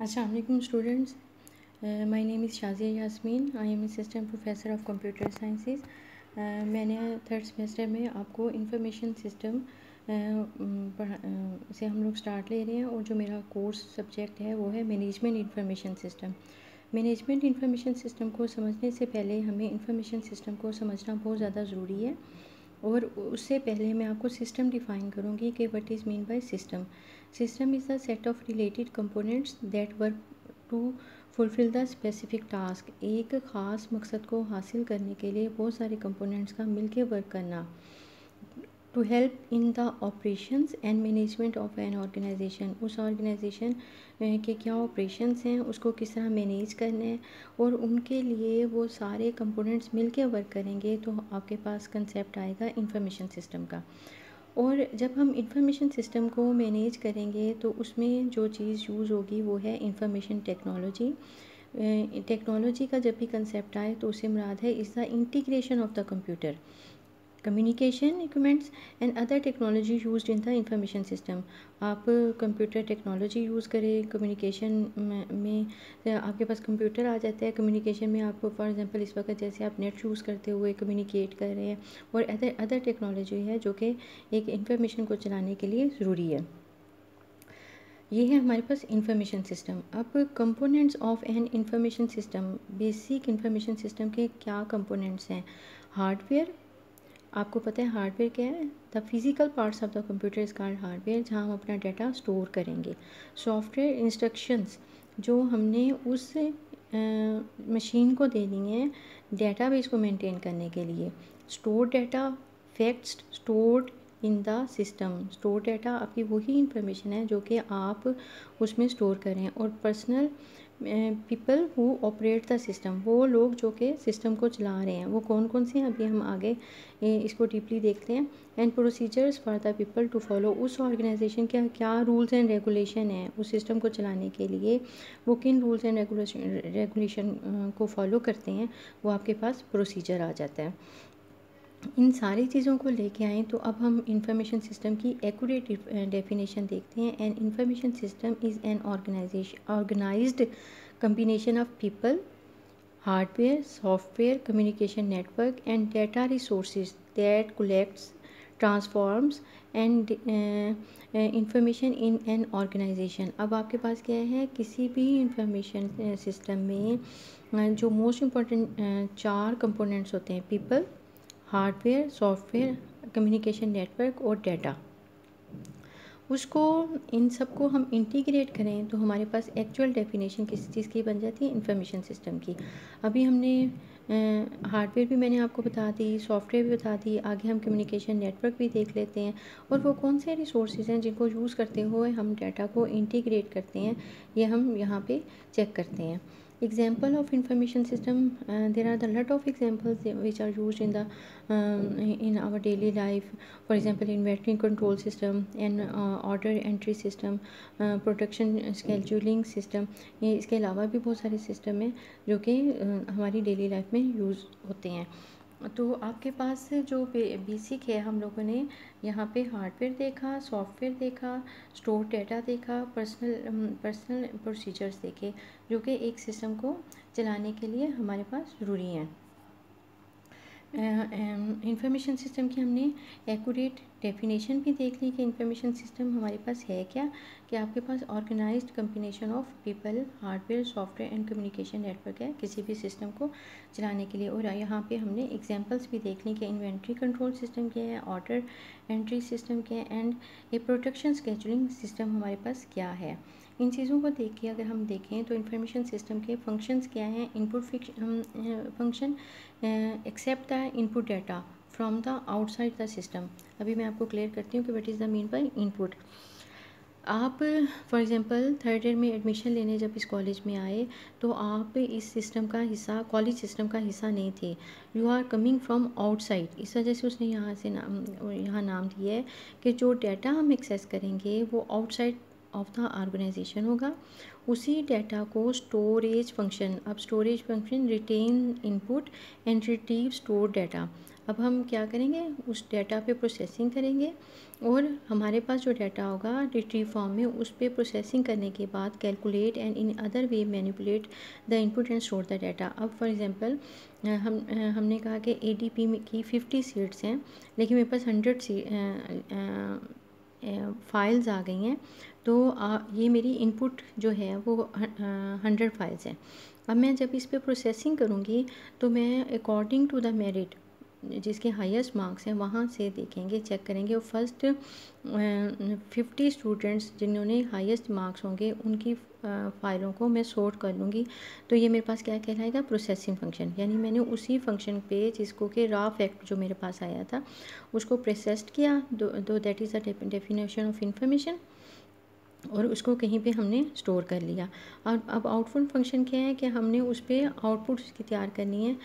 Uh, my name is Shazia Yasmin. I am assistant professor of computer sciences. Uh, मैंने third semester में आपको information system से हम लोग स्टार्ट ले रहे हैं और जो मेरा कोर्स सब्जेक्ट है वो है management information system management information system को समझने से पहले हमें इंफॉर्मेशन सिस्टम को समझना बहुत ज़्यादा ज़रूरी है और उससे पहले मैं आपको सिस्टम डिफ़ाइन करूँगी कि what is mean by system system is the set of related components that work to fulfil the specific task एक ख़ास मकसद को हासिल करने के लिए बहुत सारे कंपोनेंट्स का मिलके वर्क करना। To help in the operations and management of an organization उस ऑर्गेनाइजेशन के क्या ऑपरेशंस हैं, उसको किस तरह मैनेज करना है और उनके लिए वो सारे कंपोनेंट्स मिलके वर्क करेंगे तो आपके पास कंसेप्ट आएगा इंफॉर्मेशन सिस्टम का। और जब हम इंफॉर्मेशन सिस्टम को मैनेज करेंगे तो उसमें जो चीज़ यूज़ होगी वो है इंफॉर्मेशन टेक्नोलॉजी टेक्नोलॉजी का जब भी कंसेप्ट आए तो उसे मुराद है is the integration of the computer communication equipments and other technology use in the information system आप कंप्यूटर टेक्नोलॉजी यूज़ करें कम्युनिकेशन में आपके पास कंप्यूटर आ जाता है कम्युनिकेशन में आपको फॉर एग्जांपल इस वक्त जैसे आप नेट यूज़ करते हुए कम्युनिकेट कर रहे हैं और अदर अदर टेक्नोलॉजी है जो कि एक इंफॉर्मेशन को चलाने के लिए ज़रूरी है। ये है हमारे पास इंफॉर्मेशन सिस्टम अब components of an information system basic information system के क्या कंपोनेंट्स हैं? हार्डवेयर आपको पता है हार्डवेयर क्या है? The physical parts of the computer is called hardware जहाँ हम अपना डाटा स्टोर करेंगे। सॉफ्टवेयर इंस्ट्रक्शंस जो हमने उस मशीन को दे दी है डेटाबेस को मेंटेन करने के लिए। Store data facts stored in the system store data आपकी वही इंफॉर्मेशन है जो कि आप उसमें स्टोर करें और personal people who operate the system वो लोग जो कि सिस्टम को चला रहे हैं, वो कौन कौन से हैं? अभी हम आगे इसको डीपली देखते हैं। And procedures for the people to follow उस ऑर्गेनाइजेशन के क्या रूल्स एंड रेगुलेशन है उस सिस्टम को चलाने के लिए? वो किन रूल्स एंड रेगुलेशन रेगुलेशन को फॉलो करते हैं? वो आपके पास प्रोसीजर आ जाता है। इन सारी चीज़ों को लेके आएँ तो अब हम इंफॉर्मेशन सिस्टम की एक्यूरेट डेफिनेशन देखते हैं। And information system is an organization organized combination of people hardware software communication network and data resources that collects transforms and information in an organization अब आपके पास क्या है? किसी भी इंफॉर्मेशन सिस्टम में जो मोस्ट इंपॉर्टेंट चार कंपोनेंट्स होते हैं people hardware, software communication network और डेटा उसको, इन सबको हम इंटीग्रेट करें तो हमारे पास एक्चुअल डेफिनेशन किसी चीज़ की बन जाती है इंफॉर्मेशन सिस्टम की. अभी हमने हार्डवेयर भी मैंने आपको बता दी, सॉफ्टवेयर भी बता दी, आगे हम कम्युनिकेशन नेटवर्क भी देख लेते हैं. और वो कौन से रिसोर्सेज हैं जिनको यूज़ करते हुए हम डाटा को इंटीग्रेट करते हैं, ये हम यहाँ पे चेक करते हैं. Example of information system uh, there are the lot of examples which are used in the um, in our daily life for example inventory control system and uh, order entry system uh, production scheduling system इसके अलावा भी बहुत सारे system हैं जो कि हमारी daily life में यूज़ होते हैं तो आपके पास जो बेसिक है, हम लोगों ने यहाँ पे हार्डवेयर देखा सॉफ्टवेयर देखा स्टोर डेटा देखा पर्सनल पर्सनल प्रोसीजर्स देखे, जो कि एक सिस्टम को चलाने के लिए हमारे पास ज़रूरी हैं। इंफॉर्मेशन सिस्टम की हमने एक्यूरेट डेफिनेशन भी देख ली कि इंफॉर्मेशन सिस्टम हमारे पास है क्या? कि आपके पास organized combination of people, hardware, software and communication network है किसी भी सिस्टम को चलाने के लिए। और यहाँ पे हमने एग्जांपल्स भी देख ली कि इन्वेंट्री कंट्रोल सिस्टम क्या है ऑर्डर एंट्री सिस्टम क्या है एंड ये प्रोटेक्शन स्केजुलिंग सिस्टम हमारे पास क्या है। इन चीज़ों को देख के अगर हम देखें तो इन्फॉर्मेशन सिस्टम के फ़ंक्शंस क्या हैं? Input function accept the input data from the outside the system अभी मैं आपको क्लियर करती हूँ कि what is the mean by input आप फॉर एग्ज़ाम्पल थर्ड ईयर में एडमिशन लेने जब इस कॉलेज में आए तो आप इस सिस्टम का हिस्सा कॉलेज सिस्टम का हिस्सा नहीं थे. You are coming from outside इस वजह से उसने यहाँ से नाम, यहाँ नाम दिया है कि जो डाटा हम एक्सेस करेंगे, वो आउटसाइड ऑफ़ द ऑर्गेनाइजेशन होगा. उसी डाटा को स्टोरेज फ़ंक्शन अब storage function retain input and retrieve store data अब हम क्या करेंगे? उस डाटा पे प्रोसेसिंग करेंगे और हमारे पास जो डाटा होगा रिट्रीव फॉर्म में उस पर प्रोसेसिंग करने के बाद calculate and in other way manipulate the input and store the data अब फॉर एग्जांपल हम हमने कहा कि एडीपी में की फिफ्टी सीट्स हैं लेकिन मेरे पास हंड्रेड सी फाइल्स आ गई हैं तो आ, ये मेरी इनपुट जो है वो हंड्रेड फाइल्स हैं। अब मैं जब इस पर प्रोसेसिंग करूँगी तो मैं अकॉर्डिंग टू द मेरिट जिसके हाईएस्ट मार्क्स हैं, वहाँ से देखेंगे चेक करेंगे। और फ़र्स्ट फिफ्टी स्टूडेंट्स जिन्होंने हाईएस्ट मार्क्स होंगे, उनकी फ़ाइलों को मैं सॉर्ट कर लूँगी। तो ये मेरे पास क्या कहलाएगा? प्रोसेसिंग फ़ंक्शन यानी मैंने उसी फ़ंक्शन पे जिसको कि रा फैक्ट जो मेरे पास आया था, उसको प्रोसेस्ड किया। दो that is the definition of information और उसको कहीं पे हमने स्टोर कर लिया। और अब आउटपुट फ़ंक्शन क्या है कि हमने उस पर आउटपुट उसकी तैयार करनी है।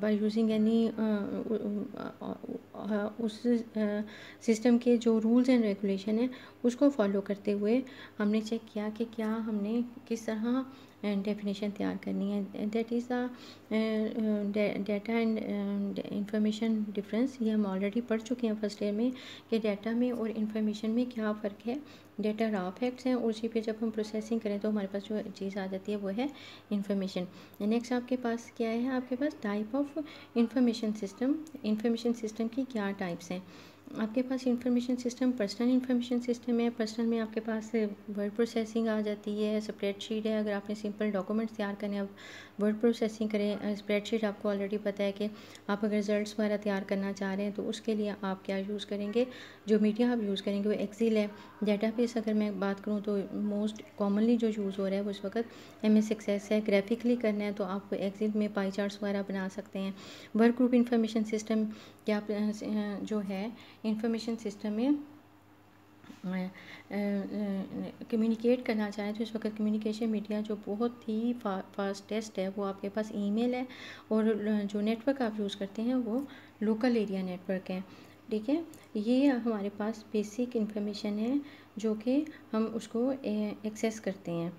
बाय यूजिंग एनी उस सिस्टम के जो रूल्स एंड रेगुलेशन है, उसको फॉलो करते हुए हमने चेक किया कि क्या हमने किस तरह डेफिनेशन तैयार करनी है। That is the data and information difference ये हम ऑलरेडी पढ़ चुके हैं फ़र्स्ट ईयर में कि डाटा में और इंफॉर्मेशन में क्या फ़र्क है। डेटा रॉ फैक्ट्स हैं उसी पे जब हम प्रोसेसिंग करें तो हमारे पास जो चीज़ आ जाती है वो है इंफॉर्मेशन नेक्स्ट आपके पास क्या है? आपके पास type of information system information system की क्या टाइप्स हैं? आपके पास information system personal information system है पर्सनल में आपके पास वर्ड प्रोसेसिंग आ जाती है स्प्रेडशीट है, अगर आपने सिंपल डॉक्यूमेंट्स तैयार करने आप वर्ड प्रोसेसिंग करें स्प्रेडशीट आपको ऑलरेडी पता है कि आप अगर रिजल्ट्स वगैरह तैयार करना चाह रहे हैं तो उसके लिए आप क्या यूज़ करेंगे? जो मीडिया आप यूज़ करेंगे, वो एक्सिल है। डाटाबेस अगर मैं बात करूँ तो मोस्ट कॉमनली जो यूज़ हो रहा है इस वक्त एम एस एक्सेस है। ग्राफिकली करना है तो आप एक्सिल में पाई चार्ट्स वगैरह बना सकते हैं। वर्क ग्रुप इंफॉर्मेशन सिस्टम क्या जो है इंफॉर्मेशन सिस्टम में कम्युनिकेट करना चाहें तो इस वक्त कम्युनिकेशन मीडिया जो बहुत ही फा, फास्टेस्ट है वो आपके पास ईमेल है और जो नेटवर्क आप यूज़ करते हैं वो लोकल एरिया नेटवर्क है। ठीक है? ये हमारे पास बेसिक इंफॉर्मेशन है जो कि हम उसको एक्सेस करते हैं।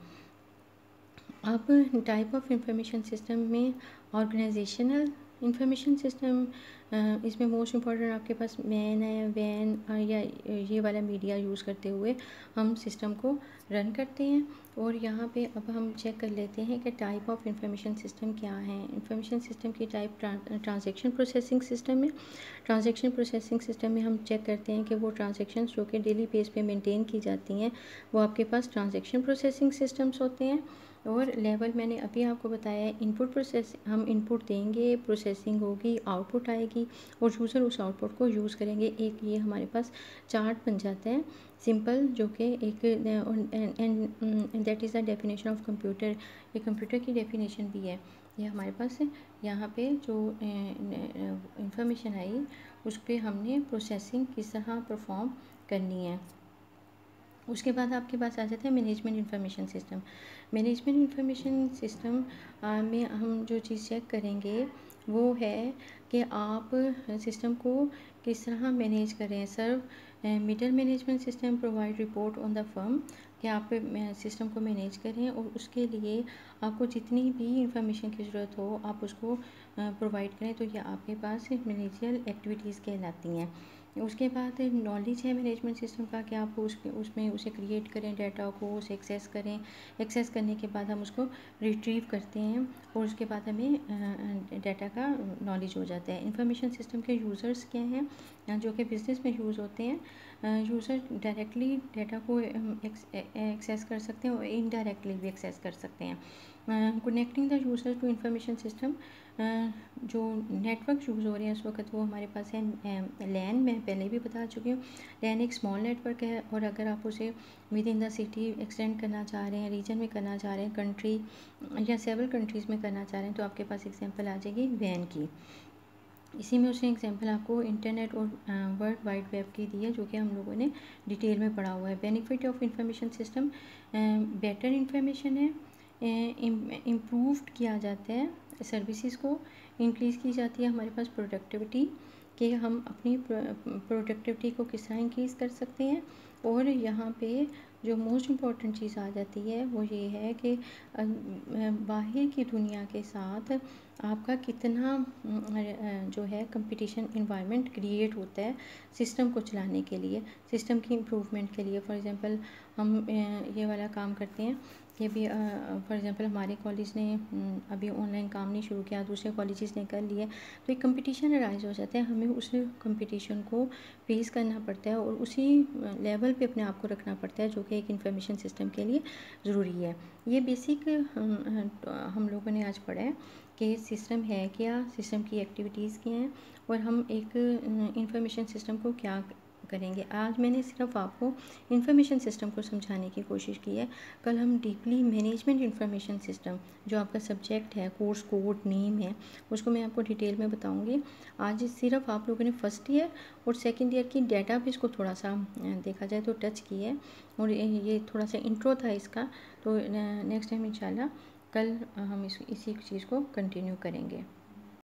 अब टाइप ऑफ़ इंफॉर्मेशन सिस्टम में ऑर्गेनाइजेशनल इंफॉर्मेशन सिस्टम इसमें मोस्ट इंपॉर्टेंट आपके पास मैन है वैन या ये वाला मीडिया यूज़ करते हुए हम सिस्टम को रन करते हैं। और यहाँ पे अब हम चेक कर लेते हैं कि टाइप ऑफ़ इंफॉर्मेशन सिस्टम क्या है। इंफॉर्मेशन सिस्टम की टाइप ट्रांजैक्शन प्रोसेसिंग सिस्टम है। ट्रांजैक्शन प्रोसेसिंग सिस्टम में हम चेक करते हैं कि वो ट्रांजेक्शन जो कि डेली बेस पे मेंटेन की जाती हैं, वो आपके पास ट्रांजेक्शन प्रोसेसिंग सिस्टम्स होते हैं। और लेवल मैंने अभी आपको बताया है इनपुट प्रोसेस हम इनपुट देंगे प्रोसेसिंग होगी आउटपुट आएगी और यूज़र उस आउटपुट को यूज़ करेंगे। एक ये हमारे पास चार्ट बन जाता है सिंपल जो कि एक that is the definition of computer ये कंप्यूटर की डेफिनेशन भी है। ये हमारे पास यहाँ पे जो इंफॉर्मेशन आई, उस पर हमने प्रोसेसिंग किस तरह परफॉर्म करनी है। उसके बाद आपके पास आ जाता है management information system management information system में हम जो चीज़ चेक करेंगे, वो है कि आप सिस्टम को किस तरह मैनेज करें serve middle management system provide report on the firm कि आप सिस्टम को मैनेज करें और उसके लिए आपको जितनी भी इंफॉर्मेशन की ज़रूरत हो, आप उसको प्रोवाइड करें तो ये आपके पास मैनेजियल एक्टिविटीज़ कहलाती हैं. उसके बाद नॉलेज है मैनेजमेंट सिस्टम का कि आप उस, उसमें उसे क्रिएट करें डाटा को उसे एक्सेस करें। एक्सेस करने के बाद हम उसको रिट्रीव करते हैं और उसके बाद हमें डाटा का नॉलेज हो जाता है। इंफॉर्मेशन सिस्टम के यूज़र्स क्या हैं? जो कि बिज़नेस में यूज़ होते हैं यूज़र डायरेक्टली डाटा को एक्सेस कर सकते हैं और इनडायरेक्टली भी एक्सेस कर सकते हैं। Connecting the user to information system जो नेटवर्क यूज़ हो रहे हैं उस वक्त वो हमारे पास है लैन मैं पहले भी बता चुकी हूँ। लैन एक स्मॉल नेटवर्क है और अगर आप उसे within the city extend करना चाह रहे हैं रीजन में करना चाह रहे हैं कंट्री या सेवल कंट्रीज़ में करना चाह रहे हैं तो आपके पास एग्ज़ाम्पल आ जाएगी वैन की। इसी में उसने एग्जांपल आपको इंटरनेट और वर्ल्ड वाइड वेब की दी है, जो कि हम लोगों ने डिटेल में पढ़ा हुआ है। Benefit of information system better information है इम्प्रूव किया जाता है सर्विसेज़ को इंक्रीज़ की जाती है हमारे पास प्रोडक्टिविटी कि हम अपनी प्रोडक्टिविटी को किस तरह इंक्रीज़ कर सकते हैं। और यहाँ पे जो मोस्ट इंपॉर्टेंट चीज़ आ जाती है वो ये है कि बाहर की दुनिया के साथ आपका कितना जो है कंपटीशन इन्वायरमेंट क्रिएट होता है सिस्टम को चलाने के लिए सिस्टम की इम्प्रूवमेंट के लिए। फॉर एग्ज़ाम्पल हम ये वाला काम करते हैं ये भी फॉर एग्ज़ाम्पल हमारे कॉलेज ने अभी ऑनलाइन काम नहीं शुरू किया दूसरे कॉलेजेस ने कर लिया तो एक कंपटीशन राइज हो जाता है। हमें उस कंपटीशन को फेस करना पड़ता है और उसी लेवल पे अपने आप को रखना पड़ता है जो कि एक इंफॉर्मेशन सिस्टम के लिए ज़रूरी है। ये बेसिक हम, हम लोगों ने आज पढ़ा है कि सिस्टम है क्या सिस्टम की एक्टिविटीज़ क्या हैं और हम एक इंफॉर्मेशन सिस्टम को क्या करेंगे। आज मैंने सिर्फ़ आपको इन्फॉर्मेशन सिस्टम को समझाने की कोशिश की है। कल हम डीपली मैनेजमेंट इन्फॉर्मेशन सिस्टम जो आपका सब्जेक्ट है कोर्स कोड नेम है, उसको मैं आपको डिटेल में बताऊँगी। आज सिर्फ़ आप लोगों ने फ़र्स्ट ईयर और सेकेंड ईयर की डेटा बेस को थोड़ा सा देखा जाए तो टच की है और ये थोड़ा सा इंट्रो था इसका। तो नेक्स्ट टाइम इंशाल्लाह कल हम इस, इसी चीज़ को कंटिन्यू करेंगे।